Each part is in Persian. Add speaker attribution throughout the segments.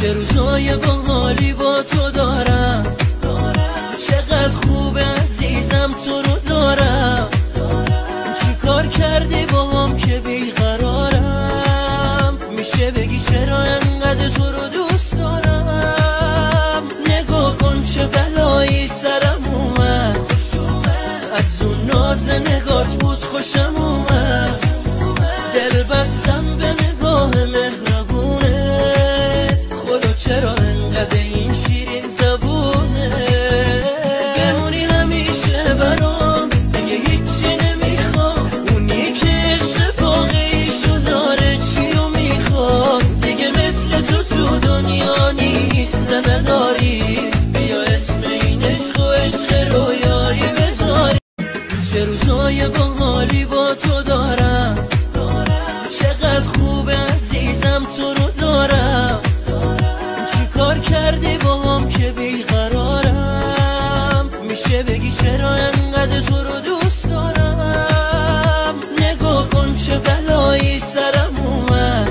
Speaker 1: چه روزای حالی با تو دارم. چقدر خوب عزیزم تو رو دارم. چی کار کردی با هم که بیقرارم؟ میشه بگی چرا انقدر تو رو دوست دارم؟ نگاه کن چه بلایی سرم اومد. از اون ناز نگات بود خوشم اومد. چرا انقدر این شیرین زبونه؟ بمونی همیشه برام دیگه هیچی نمی‌خوام. اونی که عشق واقعیشو داره چیو می‌خواد؟ دیگه مثل تو تو دنیا نیست نداری بیا اسم این عشق و عشق رویایی بذاری چه روزای حالی با تو دارم. کرده باهام که بیقرارم. میشه بگی چرا انقدر تو رو دوست دارم؟ نگاه کن چه بلایی سرم اومد.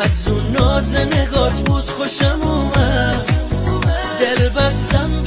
Speaker 1: از اون ناز نگات بود خوشم اومد. دل بستم